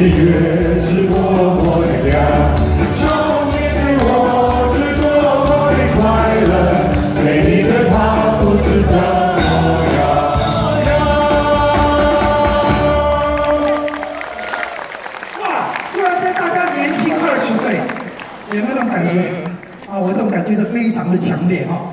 岁月是多么的亮，少年的我是多么的快乐，美丽的她不知怎么样。哇！突然间大家年轻二十岁，有没有那种感觉？啊，我这种感觉都非常的强烈哈。